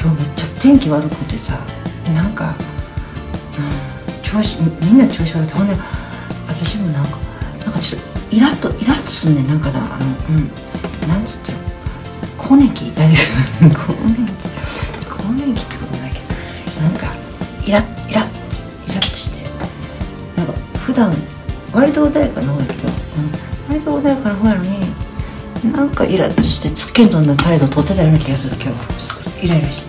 今日めっちゃ天気悪くてさなんか、うん、調子みんな調子悪くてほんで私もなんかなんかちょっとイラッとイラッとすんねん。なんかなあのうん。なんつって更年期だけど更年期更年期ってことないけど。なんかイラッイラッイラッとして。なんか普段割と穏やかな方やけど、うん、割と穏やかな方やのになんかイラッとしてつっけんどんな態度取ってたような気がする今日は。ちょっとイライラし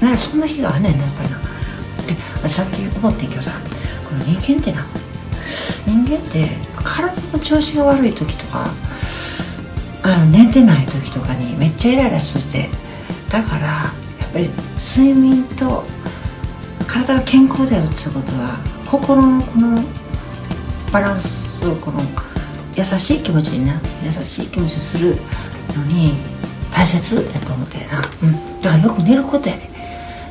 てならそんな日があんねんなやっぱりな。でさっき思ってんけどさこの人間ってな人間って体の調子が悪い時とかあの寝てない時とかにめっちゃイライラするって。だからやっぱり睡眠と体が健康であるっていうことは心のこのバランスをこの優しい気持ちにな優しい気持ちするのに大切やと思ってな、うん、だからよく寝ることやね。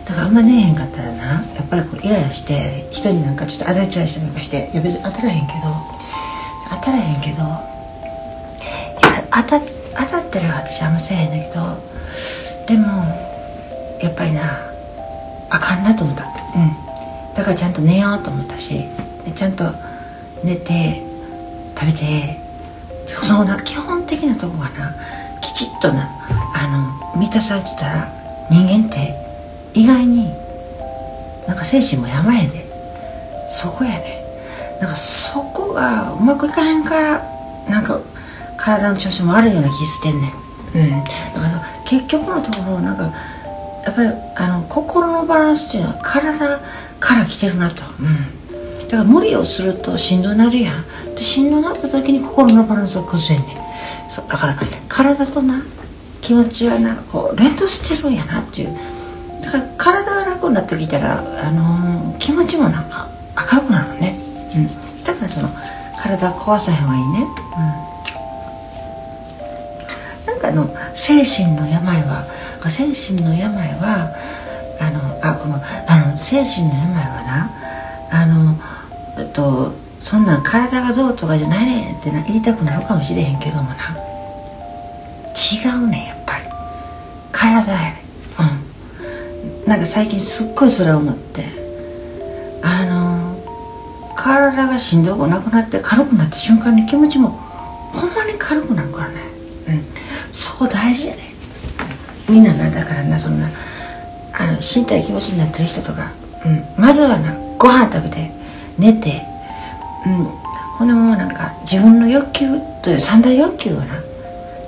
だからあんま寝へんかったらなやっぱりこうイライラして人になんかちょっと当たっちゃいしたりなんかしていや別に当たらへんけど当たらへんけどいや当た当たってる私あんませえへんだけどでもやっぱりなあかんなと思った。うん。だからちゃんと寝ようと思ったしちゃんと寝て食べてそのな基本的なとこがなきちっとなあの満たされてたら人間って意外になんか精神もやばいでそこやね。なんかそこがうまくいかへんからなんか体の調子も悪いような気してんねん。うん。だから結局のところなんかやっぱりあの心のバランスっていうのは体から来てるなと。うん。だから無理をするとしんどなるやん。でしんどなった時に心のバランスを崩れんねん。そうだから体とな気持ちはなこう連動してるんやなっていう。だから体が楽になってきたら、あのー、気持ちもなんか明るくなるね、うん、だからその体壊さへん方がいいね、うん、なんかあの精神の病は精神の病はあのあこのあの精神の病はなあのえっとそんなん体がどうとかじゃないねんってな言いたくなるかもしれへんけどもな。違うねん。体やねうん。なんか最近すっごいそれを思って。あの体がしんどくなくなって軽くなった瞬間に気持ちもほんまに軽くなるからね。うん。そこ大事やね。みんななだからなそんなあの死にたい気持ちになってる人とか、うん、まずはなご飯食べて寝て。うん。ほんでもうなんか自分の欲求という三大欲求をな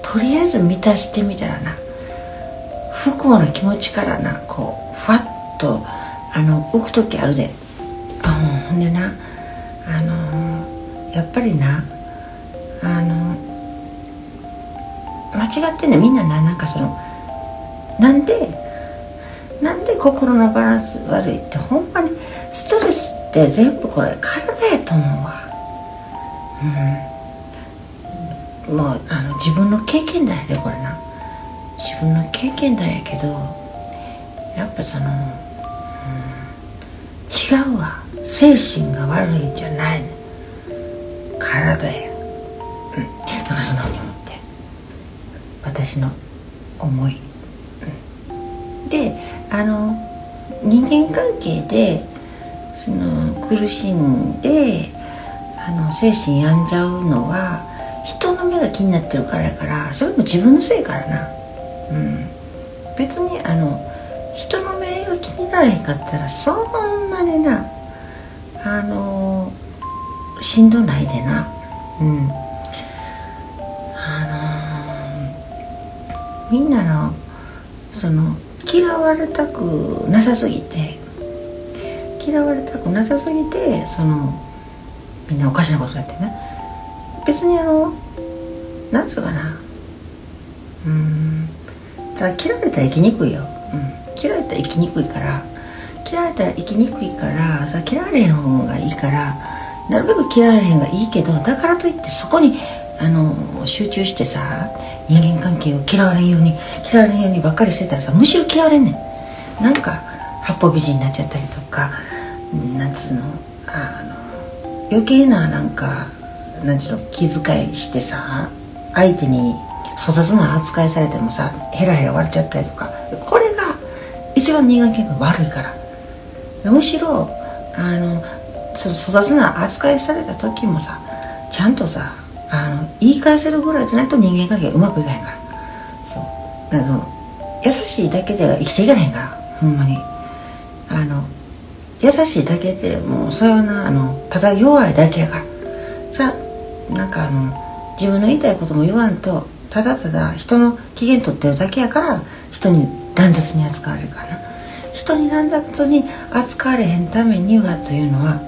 とりあえず満たしてみたらな。不幸な気持ちからなこうふわっとあの浮く時あるで。あほんでなあの、やっぱりなあの、間違ってねみんなななんかそのなんでなんで心のバランス悪いってほんまにストレスって全部これ体やと思うわ。うん。もうあの自分の経験談やでこれな。自分の経験談やけどやっぱその、うん、違うわ。精神が悪いんじゃない体や。うん。なんかそんなふうに思って。私の思い、うん、であの人間関係でその苦しんであの精神病んじゃうのは人の目が気になってるからやからそれも自分のせいからな、別にあの人の目が気にならへんかったらそんなになあのしんどないでな。うん。あのみんなのその嫌われたくなさすぎて嫌われたくなさすぎてそのみんなおかしなことやってね別にあのなんつうかな。うん。ただ嫌われたら生きにくいよ、うん、嫌われたら生きにくいから。嫌われたら生きにくいからさ嫌われへん方がいいからなるべく嫌われへんがいいけどだからといってそこにあの集中してさ人間関係を嫌われんように嫌われんようにばっかりしてたらさむしろ嫌われんねん。なんか八方美人になっちゃったりとかなんつうのあの余計ななんかなんちゅうの気遣いしてさ相手に粗雑な扱いされてもさヘラヘラ割れちゃったりとかこれが一番人間関係が悪いから。むしろあのその育つな扱いされた時もさちゃんとさあの言い返せるぐらいじゃないと人間関係うまくいかへんから。そう。だからその優しいだけでは生きていかないからほんまに。あの優しいだけでもうそれはなあのただ弱いだけやから。じゃあなんかあの自分の言いたいことも言わんとただただ人の機嫌取ってるだけやから人に乱雑に扱われるかな。人に乱雑に扱われへんためにはというのは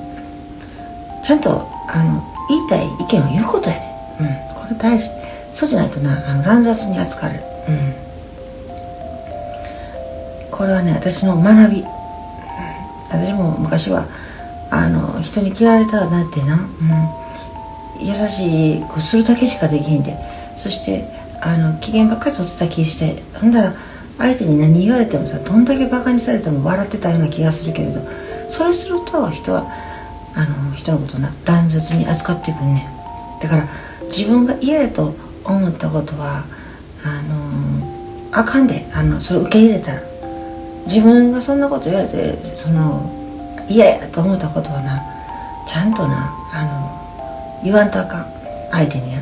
ちゃんとあの言いたい意見を言うことやねうん。これ大事。そうじゃないとなあの乱雑に扱われる。うん。これはね私の学び、うん、私も昔はあの人に嫌われたらなってな、うん、優しくするだけしかできへんで。そしてあの機嫌ばっかり取ってた気してほんだら相手に何言われてもさどんだけバカにされても笑ってたような気がするけれどそれすると人はあの人のことな乱雑に扱っていくね。だから自分が嫌やと思ったことはあのあかんであのそれ受け入れたら自分がそんなこと言われてその嫌やと思ったことはなちゃんとなあの言わんとあかん相手にな。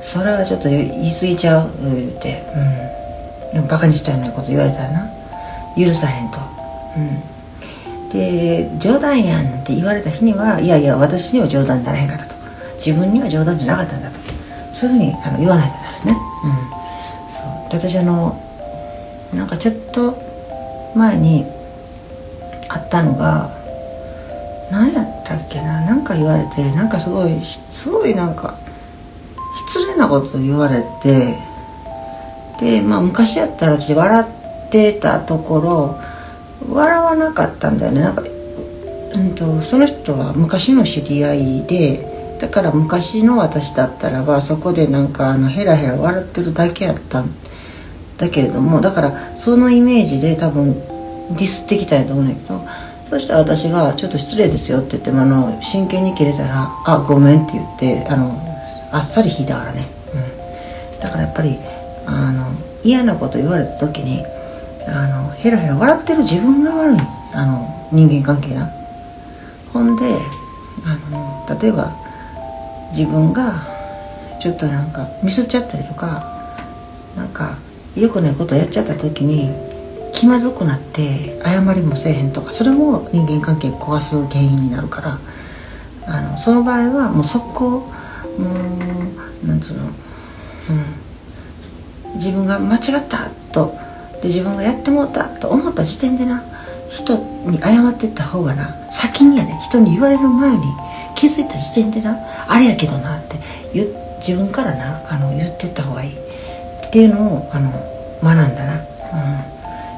それはちょっと言い過ぎちゃう言うて。うん。バカにしたようなこと言われたらな。許さへんと。うん。で冗談やんなんて言われた日にはいやいや私には冗談にならへんかったと。自分には冗談じゃなかったんだと。そういうふうにあの言わないとダメね。うん。そう。で私あのなんかちょっと前にあったのが何やったっけな。なんか言われてなんかすごいすごいなんかなこと言われてでまあ昔やったら私笑ってたところ笑わなかったんだよね。なんか、うんと、その人は昔の知り合いでだから昔の私だったらばそこでなんかあのヘラヘラ笑ってるだけやったんだけれどもだからそのイメージで多分ディスってきたんやと思うんだけどそしたら私が「ちょっと失礼ですよ」って言ってあの真剣に切れたら「あごめん」って言ってあのあっさり引いたからね、うん、だからやっぱりあの嫌なこと言われた時にあのヘラヘラ笑ってる自分が悪いあの人間関係な。ほんであの例えば自分がちょっとなんかミスっちゃったりとかなんか良くないことやっちゃった時に気まずくなって謝りもせえへんとかそれも人間関係壊す原因になるからあのその場合はもう速攻もうなんつうの、うん、自分が間違ったとで自分がやってもうたと思った時点でな人に謝ってった方がな先にやね人に言われる前に気づいた時点でなあれやけどなって自分からなあの言ってった方がいいっていうのをあの学んだな、うん、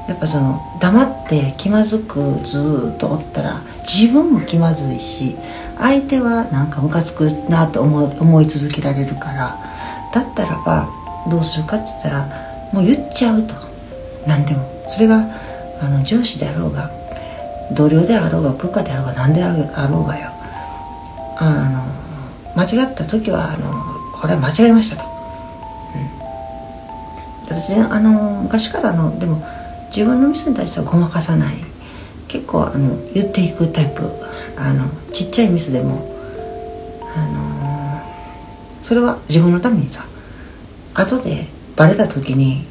やっぱその黙って気まずくずっとおったら自分も気まずいし相手はなんかムカつくなと思思い続けられるからだったらばどうするかっつったらもう言っちゃうと。何でも。それがあの上司であろうが同僚であろうが部下であろうが何であろうがよ。あの間違った時はあのこれは間違えましたと。うん。私ねあの昔からのでも自分のミスに対してはごまかさない。結構あの言っていくタイプ。あのちっちゃいミスでも。あのそれは自分のためにさ。後でバレた時に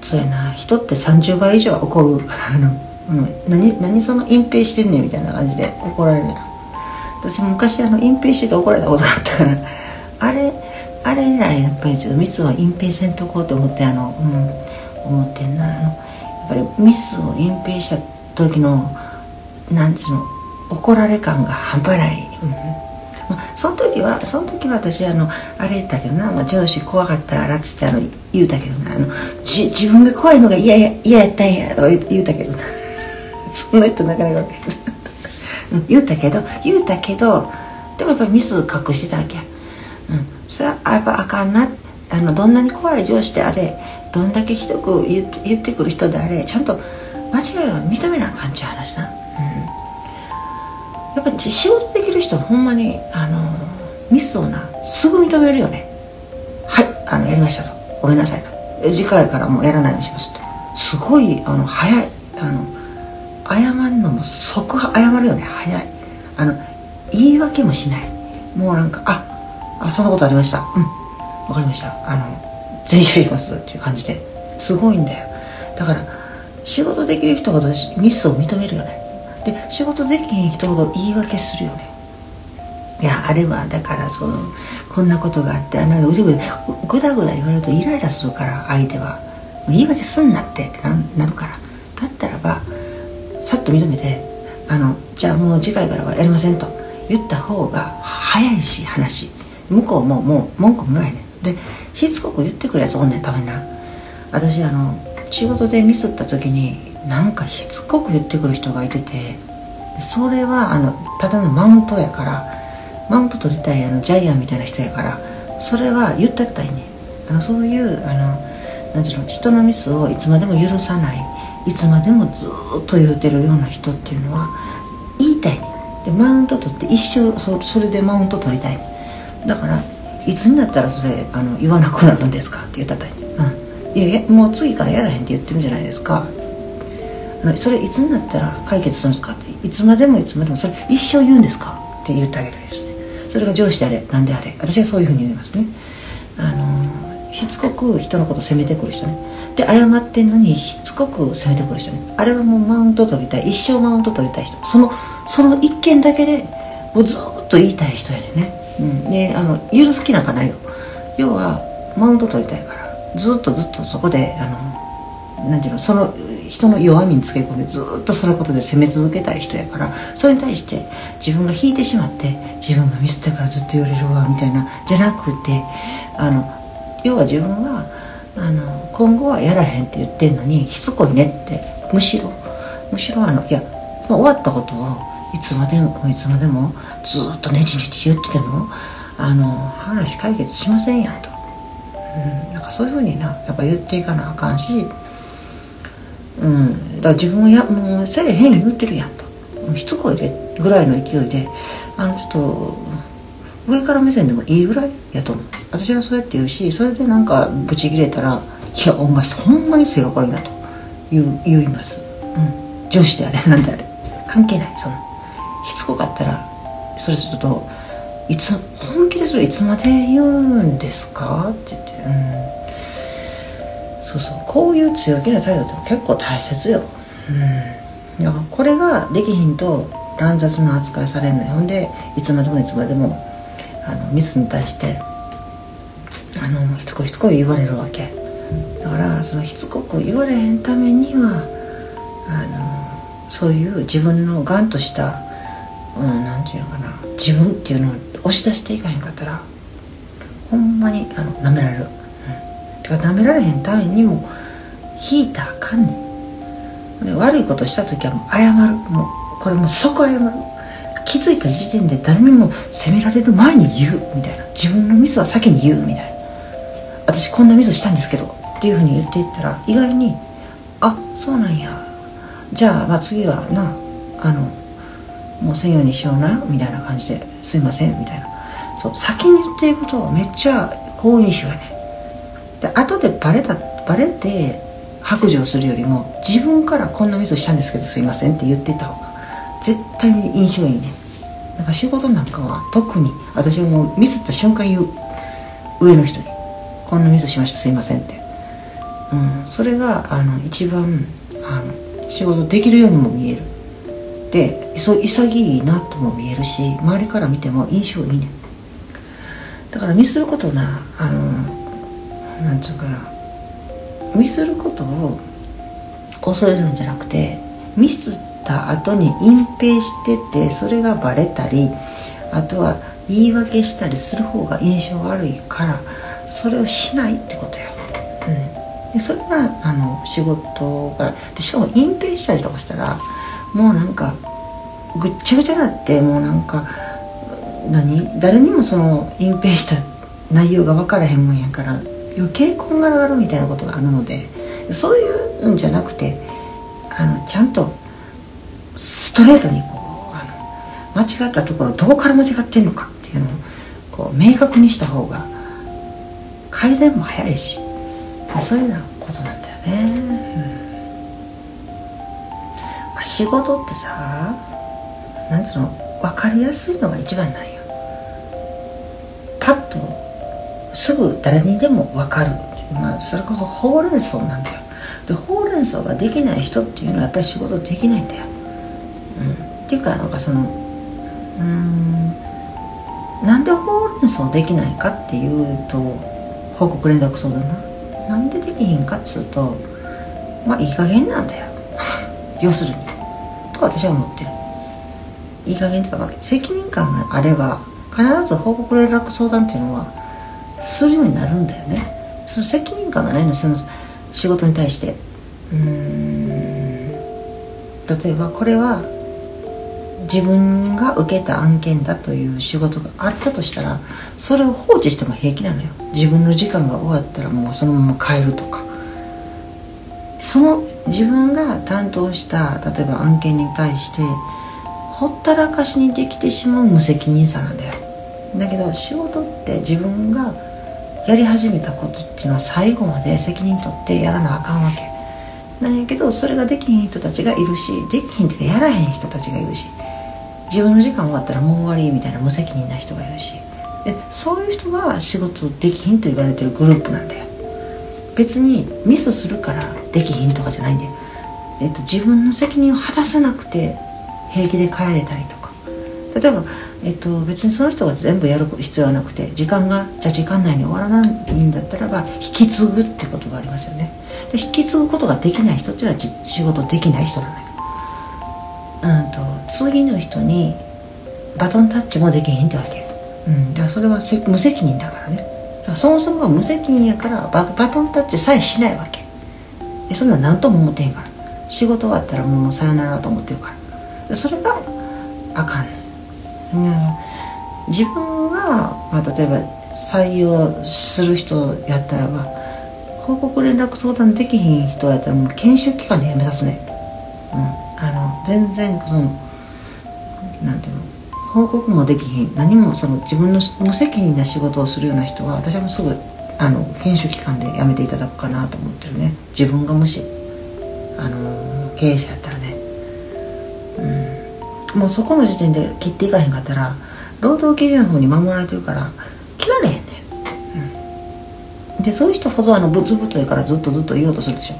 そうやな人って30倍以上怒る。あの、うん、何何その隠蔽してんねんみたいな感じで怒られるやん。私昔あの隠蔽してて怒られたことがあったから。あれあれ以来やっぱりちょっとミスを隠蔽せんとこうと思ってあの、うん、思ってんなあのやっぱりミスを隠蔽した時のなんつうの怒られ感が半端ない、うん。まあ、その時はその時は私あのあれ言ったけどな、まあ、上司怖かったからっつってあの言うたけどなあのじ自分が怖いのが嫌や嫌やったんやとか言うたけどな。そんな人なかなか言うたけど言うたけどでもやっぱりミス隠してたわけや。それはやっぱあかんなあのどんなに怖い上司であれどんだけひどく言ってくる人であれちゃんと間違いを認めなあかんちゃう話な、うん、やっぱ仕事できる人はほんまにあのミスをなすぐ認めるよね。はいあのやりましたと。ごめんなさいと。次回からもうやらないようにしますとすごいあの早い。あの謝るのも即謝るよね。早い。あの言い訳もしない。もうなんかああそんなことありました。うん。わかりました。あの全員しますっていう感じで。すごいんだよ。だから仕事できる人ほどミスを認めるよね。で仕事できへん人ほど言い訳するよね。いやあれはだからそのこんなことがあってあなんかうぐぐだぐだ言われるとイライラするから相手は。言い訳すんなってってなるから。だったらばさっと認めてあのじゃあもう次回からはやりませんと。言った方が早いし話。向こうももう文句もないね。でしつこく言ってくるやつおんねんたまにな。私あの仕事でミスった時になんかしつこく言ってくる人がいててそれはあのただのマウントやからマウント取りたいあのジャイアンみたいな人やからそれは言ってたいねあのそういうあのなんていうの人のミスをいつまでも許さないいつまでもずっと言うてるような人っていうのは言いたいねでマウント取って一生そそれでマウント取りたいだからいつになったらそれあの言わなくなるんですか？って言ったた、うん、いやいやもう次からやらへんって言ってるんじゃないですか。あのそれいつになったら解決するんですか？って。いつまでもいつまでもそれ一生言うんですか？って言ってあげたいですね。それが上司であれ何であれ。私はそういうふうに言いますね。あのしつこく人のこと責めてくる人ね。で謝ってんのにしつこく責めてくる人ね。あれはもうマウント取りたい。一生マウント取りたい人。そのその一件だけでもうずっと言いたい人やねんね、うん、であの許す気なんかないよ要はマウント取りたいから。ずっとずっとそこであのなんていうのその人の弱みにつけ込んでずっとそのことで責め続けたい人やから。それに対して自分が引いてしまって自分がミスったからずっと言われるわみたいなじゃなくてあの要は自分はあの今後はやらへんって言ってんのにしつこいねってむしろ。むしろあのいやその終わったことをいつまでもいつまでもずっとねじねじ言っててもあの話解決しませんやんと、うん、なんかそういうふうになやっぱ言っていかなあかんしうん、だから自分はやもうせえへん言うてるやんと。しつこいでぐらいの勢いであのちょっと上から目線でもいいぐらいやと思う。私がそうやって言うしそれでなんかブチ切れたら「いやお前ほんまに性格悪いな」と。言う言います、うん、上司であれなんであれ。関係ないそのしつこかったらそれちょっといつ本気でそれいつまで言うんですか？って言ってうん。そうそう。こういう強気な態度って結構大切よ。うん。だからこれができひんと乱雑な扱いされんのよ。ほんでいつまでもいつまでもあのミスに対してあのしつこいしつこい言われるわけ。だからそのしつこく言われへんためにはあのそういう自分のがんとした、うん、て言うのかな。自分っていうのを押し出していかへんかったらほんまにあの舐められる。が舐められへんためにも引いたらあかんねん。で悪いことした時はもう謝る。もうこれもう即謝る。気づいた時点で誰にも責められる前に言う。みたいな。自分のミスは先に言うみたいな。私こんなミスしたんですけど。っていうふうに言っていったら意外にあそうなんや。じゃあまあ次はなあのもう専用にしようなみたいな感じですいませんみたいな。そう先に言っていくとめっちゃ好印象やねで後でバレたバレて白状するよりも自分からこんなミスしたんですけどすいませんって言ってた方が絶対に印象いいねなんか仕事なんかは特に私はもミスった瞬間言う上の人に「こんなミスしましたすいません」って、うん、それがあの一番あの仕事できるようにも見える。で潔いなとも見えるし周りから見ても印象いいね。だからミスることなあのなんちゅうかな。ミスることを恐れるんじゃなくてミスった後に隠蔽しててそれがバレたりあとは言い訳したりする方が印象悪いからそれをしないってことよ。うん、でそれがあの仕事がでしかも隠蔽したりとかしたらもうなんかぐっちゃぐちゃになってもうなんか何？誰にもその隠蔽した内容が分からへんもんやから余計こんがらがるみたいなことがあるのでそういうんじゃなくてあのちゃんとストレートにこうあの間違ったところどこから間違ってんのかっていうのをこう明確にした方が改善も早いしそういうようなことなんだよね。うん仕事ってさなんていうの？分かりやすいのが一番なんよ。パッとすぐ誰にでも分かる、まあ、それこそほうれん草なんだよ。でほうれん草ができない人っていうのはやっぱり仕事できないんだよ、うん、っていうかなんかそのうんなんでほうれん草できないかっていうと報告連絡相談な。なんでできひんかっつうとまあいい加減なんだよ。要するに。と私は思ってる。いい加減っていうか責任感があれば必ず報告連絡相談っていうのはするようになるんだよね。その責任感がないのその仕事に対して。うん。例えばこれは自分が受けた案件だという仕事があったとしたらそれを放置しても平気なのよ。自分の時間が終わったらもうそのまま帰るとか。その自分が担当した例えば案件に対してほったらかしにできてしまう無責任さなんだよ。だけど仕事って自分がやり始めたことっていうのは最後まで責任取ってやらなあかんわけ。なんやけどそれができひん人たちがいるしできひんっていうかやらへん人たちがいるし自分の時間終わったらもう終わりみたいな無責任な人がいるし。でそういう人が仕事できひんと言われてるグループなんだよ。別にミスするからできひんとかじゃないんだよ、えっと、自分の責任を果たさなくて平気で帰れたりとか。例えば、えっと、別にその人が全部やる必要はなくて時間がじゃあ時間内に終わらないんだったらば引き継ぐってことがありますよね。で引き継ぐことができない人っていうのは仕事できない人なのよ。うんと次の人にバトンタッチもできへんってわけ。うん。だからそれは無責任だからね。だからそもそもが無責任やからバトンタッチさえしないわけ。でそんな何とも思ってへんから。仕事終わったらもうさよならと思ってるから。それがあかん、うん、自分が、まあ、例えば採用する人やったらば報告連絡相談できひん人やったらもう研修期間で辞めさすね、うん、あの全然そのなんていうの？報告もできひん。何もその自分の無責任な仕事をするような人は私はもうすぐあの研修期間で辞めていただくかなと思ってるね。自分がもしあの経営者やったらね。うん。もうそこの時点で切っていかへんかったら労働基準法に守られてるから切られへんねん、うん、でそういう人ほどあのブツブツやからずっとずっと言おうとするでしょ、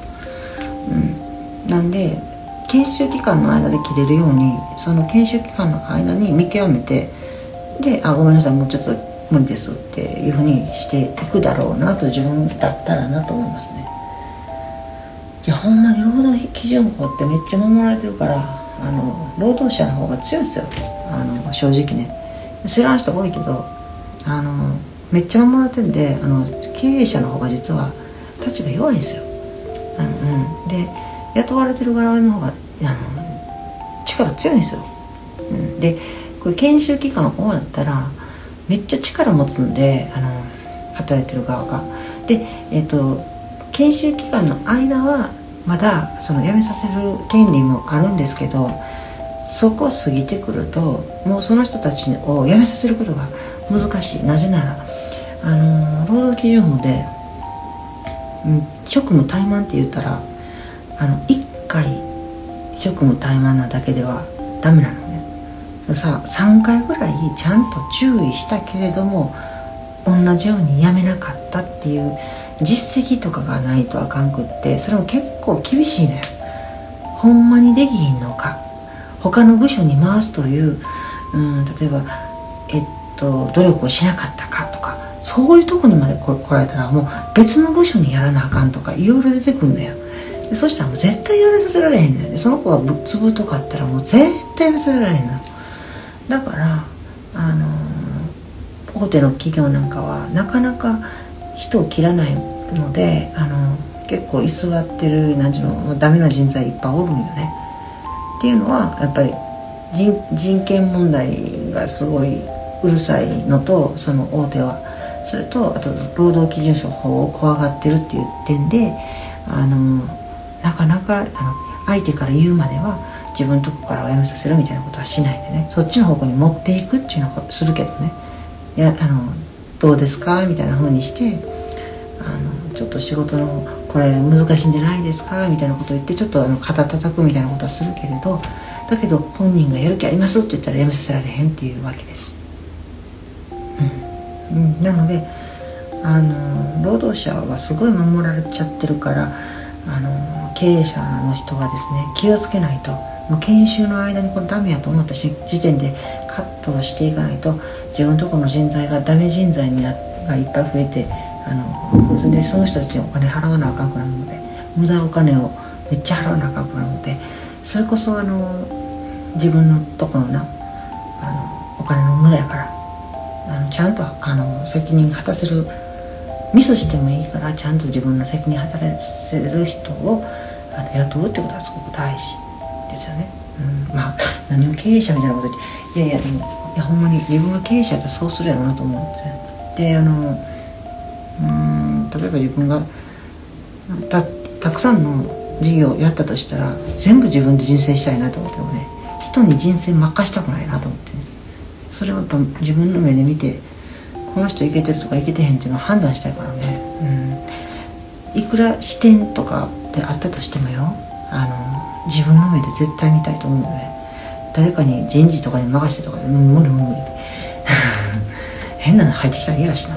うん、なんで研修期間の間で切れるようにその研修期間の間に見極めてで「あごめんなさいもうちょっと無理です」っていうふうにしていくだろうなと自分だったらなと思いますね。いやほんまに労働基準法ってめっちゃ守られてるからあの労働者の方が強いですよ。あの正直ね。知らん人多いけどあのめっちゃ守られてるんであの経営者の方が実は立場弱いんですよ、うんうん、で雇われてる側の方があの力強いんですよ、うん、でこれ研修期間終わったらめっちゃ力持つんであの働いてる側が。でえっ、と研修期間の間はまだその辞めさせる権利もあるんですけどそこを過ぎてくるともうその人たちを辞めさせることが難しい。なぜならあの労働基準法で、うん、職務怠慢って言ったらあの1回職務怠慢なだけではダメなの。さ3回ぐらいちゃんと注意したけれども同じように辞めなかったっていう実績とかがないとあかんくってそれも結構厳しいのよ。ほんまにできひんのか。他の部署に回すという、うん、例えばえっと努力をしなかったかとかそういうとこにまで来られたらもう別の部署にやらなあかんとかいろいろ出てくるのよ。そしたらもう絶対やめさせられへんのよ。ねその子はぶっつぶとかあったらもう絶対やめさせられへんのよ。だからあの大手の企業なんかはなかなか人を切らないのであの結構居座ってる何ていうのダメな人材いっぱいおるんよね。っていうのはやっぱり人人権問題がすごいうるさいのとその大手はそれとあと労働基準法を怖がってるっていう点であのなかなかあの相手から言うまでは自分のとこからはやめさせるみたいなことはしないでね。そっちの方向に持っていくっていうのはするけどね。いやあのどうですか？みたいな風にしてあのちょっと仕事のこれ難しいんじゃないですか？みたいなことを言ってちょっとあの肩叩くみたいなことはするけれどだけど本人がやる気あります？って言ったらやめさせられへんっていうわけです、うん、うん、なのであの労働者はすごい守られちゃってるからあの経営者の人はですね気をつけないともう研修の間にこれダメやと思った時点でカットをしていかないと自分のところの人材がダメ人材にながいっぱい増えてあのそれでその人たちにお金払わなあかんくなるので無駄お金をめっちゃ払わなあかんくなるのでそれこそあの自分のところのあのお金の無駄やからあのちゃんとあの責任果たせるミスしてもいいからちゃんと自分の責任果たせる人をあの雇うってことはすごく大事。ですよね。うん、まあ何を経営者みたいなこと言っていやいやでもいやほんまに自分が経営者やってそうするやろうなと思うんですよ。であのうん例えば自分がたたくさんの事業をやったとしたら全部自分で人生したいなと思ってもね人に人生任したくないなと思って、ね、それはやっぱ自分の目で見てこの人いけてるとかいけてへんっていうのを判断したいからね、うん、いくら視点とかであったとしてもよ自分の目で絶対見たいと思うよね。誰かに人事とかに任せてとかで無理無理 変なの入ってきたら嫌やしな。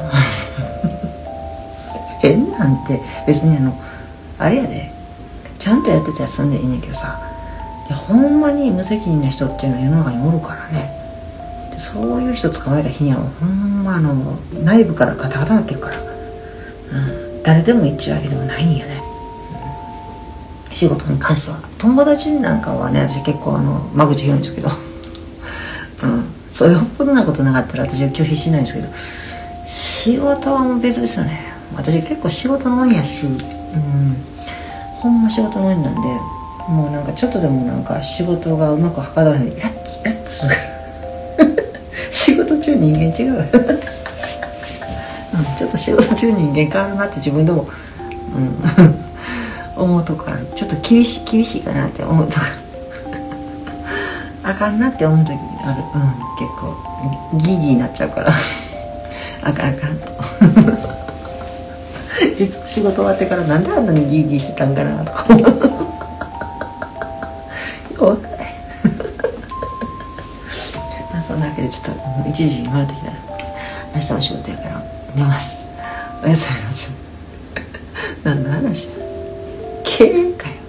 変なんて別にあのあれやで。ちゃんとやってたらそんでいいねんけどさ。ほんまに無責任な人っていうのは世の中におるからね。そういう人捕まえた日にはほんまあの内部からガタガタなっていくから、うん、誰でも一応あげでもないんよね、仕事に関しては友達なんかはね私結構あの間口広いんですけど うん。そういうほどなことなかったら私は拒否しないんですけど仕事はもう別ですよね。私結構仕事のんやし、うん、ほんま仕事のんなんでもうなんかちょっとでもなんか仕事がうまくはかどらないイラッツイラッツする。仕事中人間違う、うん、ちょっと仕事中人間変わるなって自分でも、うん、思うとこある。ちょっと厳しい厳しいかなって思うとこ。あかんなって思う時ある、うん、結構ギギになっちゃうから。あかんあかんと。いつ仕事終わってからなんであんなにギギしてたんかな？とか思うそんなわけでちょっと1時に生まれてきたら。明日お仕事やから寝ます。おやすみなさい。何の話経営かよ